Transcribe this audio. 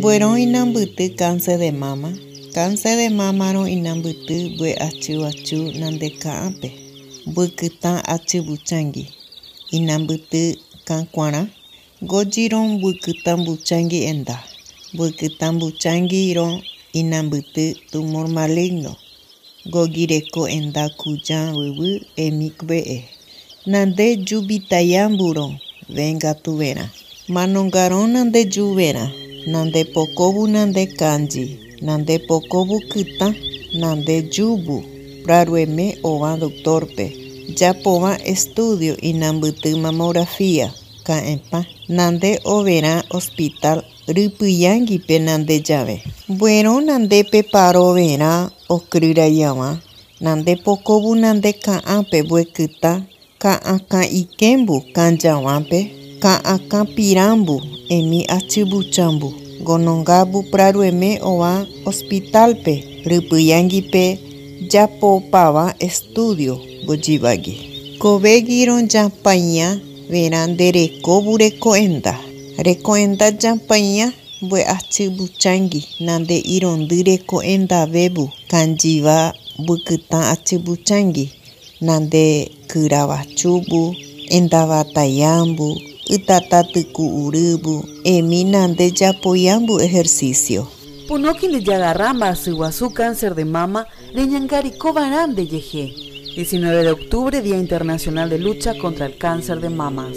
Buero inambyty cáncer de mama. Cáncer de mámaro inambyty bue achu nande ka'ãpe. Mbykytã achuvuchãngui. Inambyty ka'kuãrã. Gojirõ mbykyta mbuchãngui enda. Mbykyta mbuchãnguirõ inambyty tumor maligno. Gogireko enda kuja vyvy emikve'e. Nande jupitayámburo vengatuvérã. Manóngarõ nandejuvérã. Nande pokovu nande kanji. Nande pokovu kytã. Nande júvu. Prarueme ova doctorpe. Japovã estudio inambyty mamografía ka'ẽpã. Nande overã hospital Rypyãnguipe nande jave. Buerõ nandépe paroverã okryraiavã. Nande pokovu nande ka'ãpe mbo'ekytã ka'akã kãjavãpe. Ka'akã pirambu emi achuvuchambu. Monongavu prarueme ova hospitalpe Rypyãnguipe japopáva estudio mbojivagui. Kovéguirõ japaiã verã nderekovu reko'enda. Reko'enda japaiã mbo'eachuvuchãngui nande irundy reko'endavévu kanjiva mbykytã achuvuchãngui nande kyrava chúvu, endava taiambu, ytatatyku urývu emi nande japoiambu ejercicio. Punóki Yagarramba Siguazú Cáncer de Mama Reñangaricó de Yeje. 19 de octubre, Día Internacional de Lucha contra el Cáncer de Mamas.